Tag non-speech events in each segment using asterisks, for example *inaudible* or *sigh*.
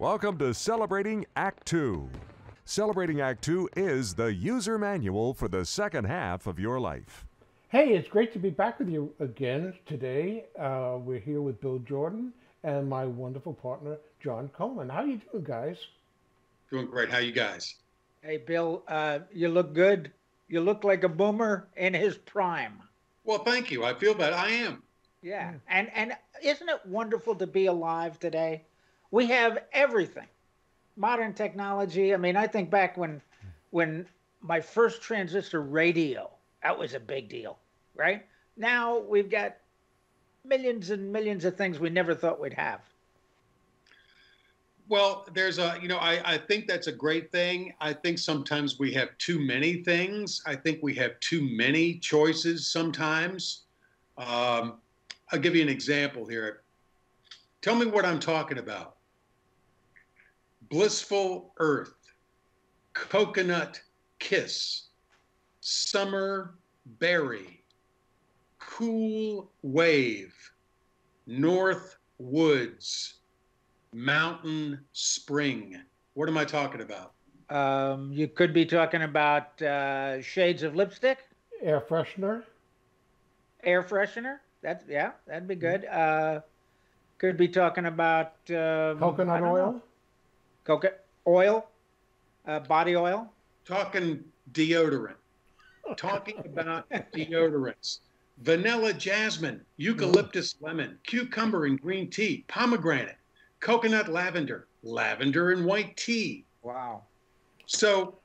Welcome to Celebrating Act Two. Celebrating Act Two is the user manual for the second half of your life. Hey, it's great to be back with you again today. Uh, we're here with Bill Jordan and my wonderful partner, John Coleman. How you doing, guys? Doing great. How you guys? Hey, Bill, uh, you look good. You look like a boomer in his prime. Well, thank you. I feel that I am. Yeah, and and isn't it wonderful to be alive today? We have everything, modern technology. I mean, I think back when when my first transistor radio, that was a big deal, right? Now we've got millions and millions of things we never thought we'd have. Well, there's a, you know, I, I think that's a great thing. I think sometimes we have too many things. I think we have too many choices sometimes. Um, I'll give you an example here. Tell me what I'm talking about. Blissful Earth, Coconut Kiss, Summer Berry, Cool Wave, North Woods, Mountain Spring. What am I talking about? Um, you could be talking about uh, shades of lipstick, Air freshener. air freshener. That's yeah, that'd be good. Uh, could be talking about um, Coconut oil. know. Coca oil, uh, body oil. Talking deodorant. Talking about deodorants. Vanilla jasmine, eucalyptus lemon, cucumber and green tea, pomegranate, coconut lavender, lavender and white tea. Wow. So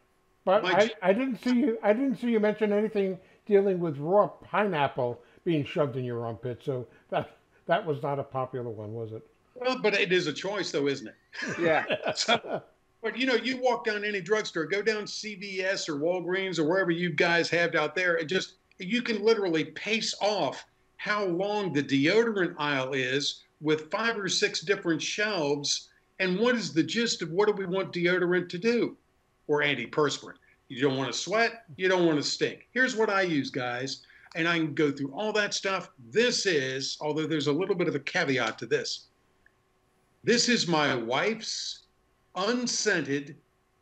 But My I, j- I didn't see you. I didn't see you mention anything dealing with raw pineapple being shoved in your armpit. So that that was not a popular one, was it? Well, but it is a choice, though, isn't it? Yeah. *laughs* So, but you know, you walk down any drugstore, go down CVS or Walgreens or wherever you guys have out there, and just you can literally pace off how long the deodorant aisle is with five or six different shelves. And what is the gist of what do we want deodorant to do? Or antiperspirant. You don't want to sweat, you don't want to stink. Here's what I use, guys, and I can go through all that stuff. This is, although there's a little bit of a caveat to this. This is my wife's unscented,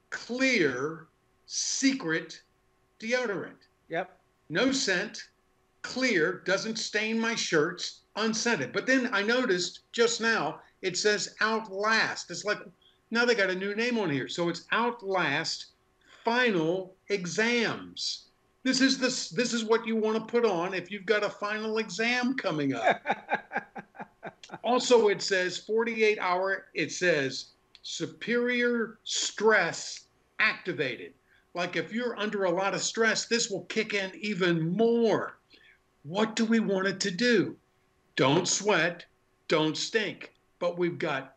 clear, secret deodorant. Yep. No scent, clear, doesn't stain my shirts, unscented. But then I noticed just now it says Outlast. It's like now they got a new name on here. So it's Outlast Final Exams. This is this this is what you want to put on if you've got a final exam coming up. *laughs* also it says 48 hour it says superior stress activated. Like if you're under a lot of stress this will kick in even more. What do we want it to do? Don't sweat don't stink. But we've got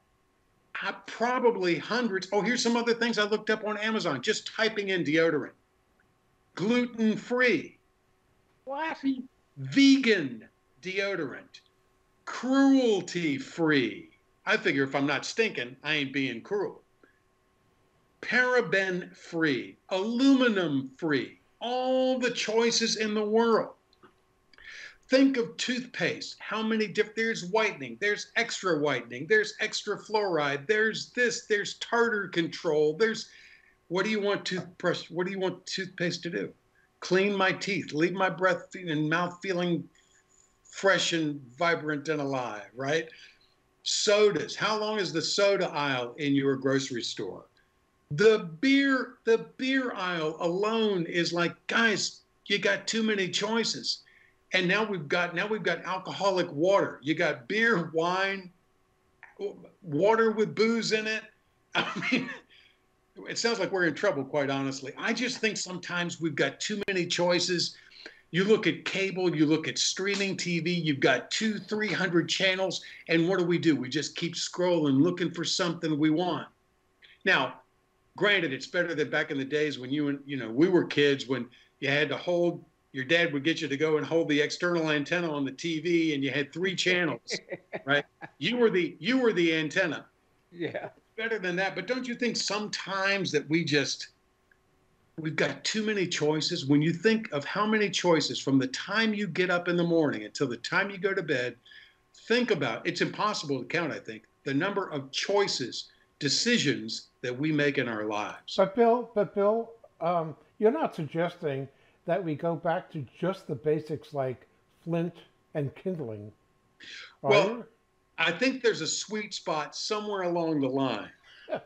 uh, probably hundreds. Oh here's some other things i looked up on amazon. Just typing in deodorant. Gluten free What? vegan deodorant, cruelty free. I figure if I'm not stinking, I ain't being cruel. Paraben free, aluminum free, all the choices in the world. Think of toothpaste. How many diff- there's whitening, there's extra whitening, there's extra fluoride, there's this, there's tartar control, there's what do you want toothbrush? What do you want toothpaste to do? Clean my teeth, leave my breath and mouth feeling fresh and vibrant and alive, right? Sodas. How long is the soda aisle in your grocery store? The beer, the beer aisle alone is like, guys, you got too many choices. And now we've got now we've got alcoholic water. You got beer, wine, water with booze in it. *laughs* I mean, it sounds like we're in trouble, quite honestly. I just think sometimes we've got too many choices. You look at cable, you look at streaming TV, you've got two, 300 channels, and what do we do? We just keep scrolling, looking for something we want. Now, granted, it's better than back in the days when you and you know we were kids when you had to hold. Your dad would get you to go and hold the external antenna on the TV, and you had three channels, *laughs* right? You were the you were the antenna Yeah. better than that. But don't you think sometimes that we just we've got too many choices? When you think of how many choices from the time you get up in the morning until the time you go to bed, think about it's impossible to count, I think, the number of choices decisions that we make in our lives. But Bill, but Bill, um, you're not suggesting that we go back to just the basics like flint and kindling. well, you? I think there's a sweet spot somewhere along the line. *laughs*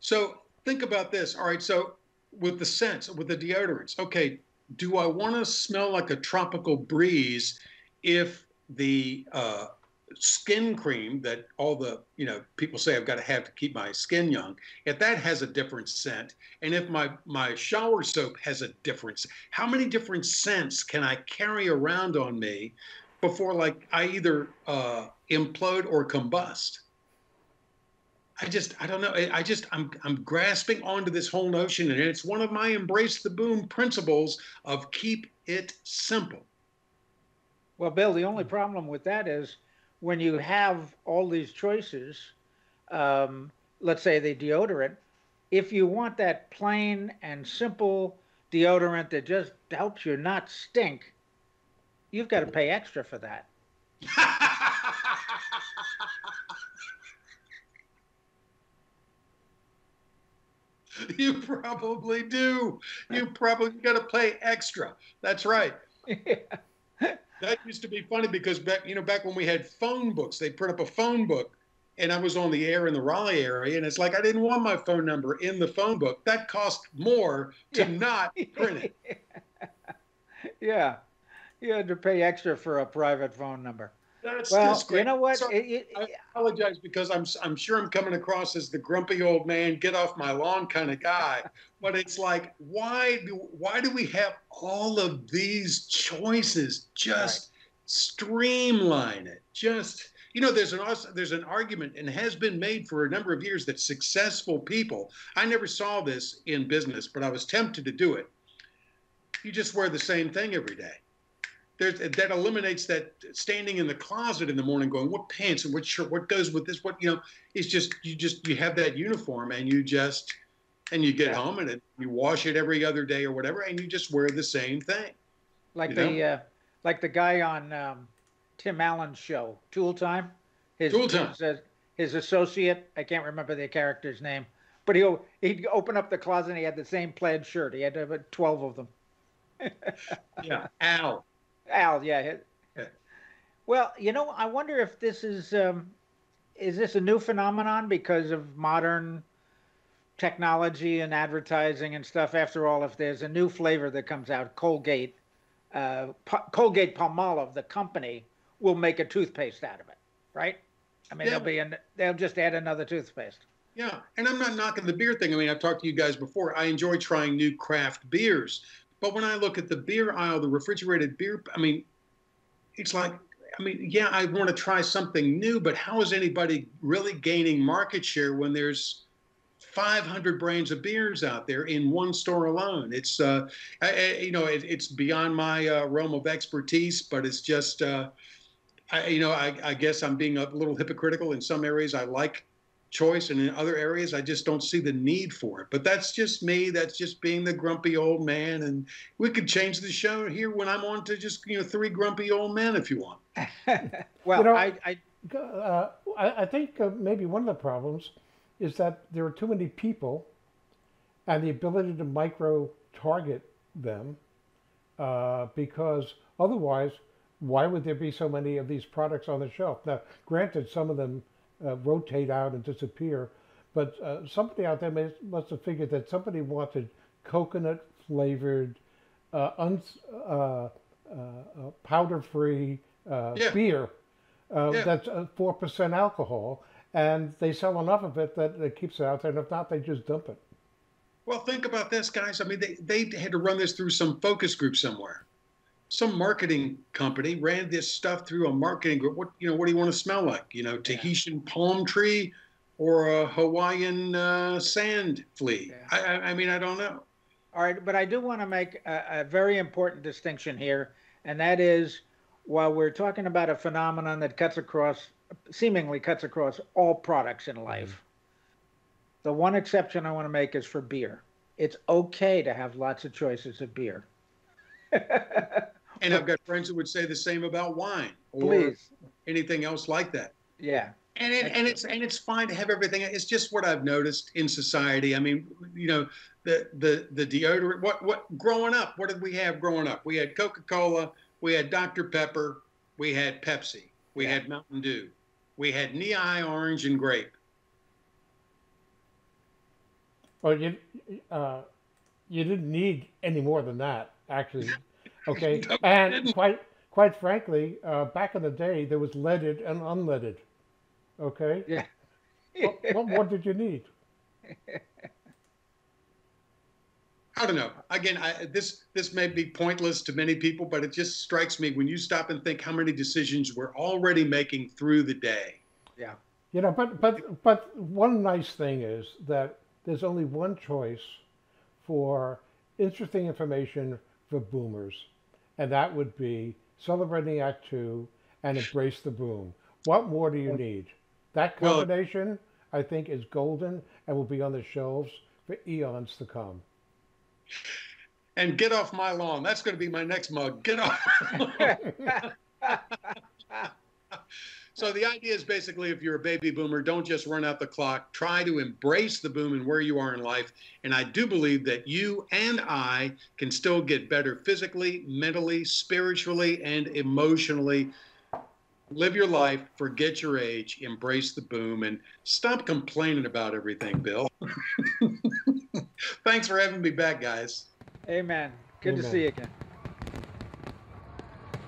so think about this. All right, so with the scents, with the deodorants, okay, do I want to smell like a tropical breeze if the uh, skin cream that all the you know people say I've got to have to keep my skin young, if that has a different scent, and if my my shower soap has a difference, how many different scents can I carry around on me before like I either uh, implode or combust? I just I don't know. I just I'm I'm grasping onto this whole notion, and it's one of my embrace the boom principles of keep it simple. Well, Bill, the only problem with that is when you have all these choices, um, let's say the deodorant, if you want that plain and simple deodorant that just helps you not stink, you've got to pay extra for that. *laughs* *laughs* you probably do. You probably got to pay extra. That's right. Yeah that used to be funny because back you know back when we had phone books, they put up a phone book, and I was on the air in the Raleigh area, and it's like I didn't want my phone number in the phone book. That cost more to yeah. not print it. *laughs* yeah, you had to pay extra for a private phone number. That's well, great. You know what? Sorry, it, it, I apologize because I'm I'm sure I'm coming across as the grumpy old man, get off my lawn kind of guy. but it's like, why do why do we have all of these choices? Just right. streamline it. Just you know, there's an there's an argument and has been made for a number of years that successful people. I never saw this in business, but I was tempted to do it. You just wear the same thing every day there's, that eliminates that standing in the closet in the morning going what pants and what shirt what goes with this? What you know it's just you just you have that uniform and you just and you get yeah. home and it, you wash it every other day or whatever and you just wear the same thing like the uh, like the guy on um, tim allen's show tool time. His, tool time. His, uh, his associate i can't remember the character's name but he'll he'd open up the closet and he had the same plaid shirt. He had have 12 of them. *laughs* Yeah. Al Al, yeah. Well, you know, I wonder if this is um, is this a new phenomenon because of modern technology and advertising and stuff. After all, if there's a new flavor that comes out, Colgate, uh, Colgate Palmolive, the company, will make a toothpaste out of it, right? I mean, yeah. they'll be in, they'll just add another toothpaste. Yeah, and I'm not knocking the beer thing. I mean, I've talked to you guys before. I enjoy trying new craft beers, but when I look at the beer aisle, the refrigerated beer, I mean, it's like, I mean, yeah, I want to try something new, but how is anybody really gaining market share when there's 500 brands of beers out there in one store alone? It's, uh, I, you know, it, it's beyond my uh, realm of expertise, but it's just, uh, I, you know, I, I guess I'm being a little hypocritical in some areas. I like choice and in other areas i just don't see the need for it. But that's just me that's just being the grumpy old man and we could change the show here when i'm on to just you know three grumpy old men if you want. *laughs* Well you know, i I, uh, I, I think uh, maybe one of the problems is that there are too many people and the ability to micro target them uh, because otherwise why would there be so many of these products on the shelf? Now granted some of them uh, rotate out and disappear. But uh, somebody out there may, must have figured that somebody wanted coconut flavored, uh, un, uh, uh, uh, powder free yeah. beer yeah. that's four percent alcohol, and they sell enough of it that it keeps it out there. And if not, they just dump it. Well, think about this, guys. I mean, they, they had to run this through some focus group somewhere some marketing company ran this stuff through a marketing group. What you know, what do you want to smell like? You know, Tahitian yeah. palm tree or a Hawaiian uh, sand flea? Yeah. I, I, mean, I don't know. All right, but I do want to make a, a very important distinction here, and that is while we're talking about a phenomenon that cuts across, seemingly cuts across all products in life. Mm-hmm. The one exception I want to make is for beer. It's okay to have lots of choices of beer. *laughs* And I've got friends who would say the same about wine or Please. anything else like that. Yeah. and it, and it's and it's fine to have everything. It's just what I've noticed in society. I mean, you know, the the the deodorant. What what growing up? What did we have growing up? We had Coca Cola. We had Dr Pepper. We had Pepsi. We Yeah. had Mountain Dew. We had Nehi orange and grape. Well, you uh, you didn't need any more than that, actually. Okay, *laughs* No, and quite quite frankly, uh, back in the day, there was leaded and unleaded. Okay, Yeah. what, what more did you need? I don't know. Again, I, this this may be pointless to many people, but it just strikes me when you stop and think how many decisions we're already making through the day. yeah. You know, but but but one nice thing is that there's only one choice for interesting information for boomers, and that would be celebrating Act Two and embrace the boom. What more do you need? That Well- combination, I think, is golden and will be on the shelves for eons to come. And get off my lawn. That's going to be my next mug. Get off. *laughs* *laughs* *laughs* my lawn. so the idea is basically if you're a baby boomer, don't just run out the clock. Try to embrace the boom and where you are in life. And I do believe that you and I can still get better physically, mentally, spiritually, and emotionally. Live your life, forget your age, embrace the boom, and stop complaining about everything, Bill. *laughs* Thanks for having me back, guys. Amen. Good to see you again.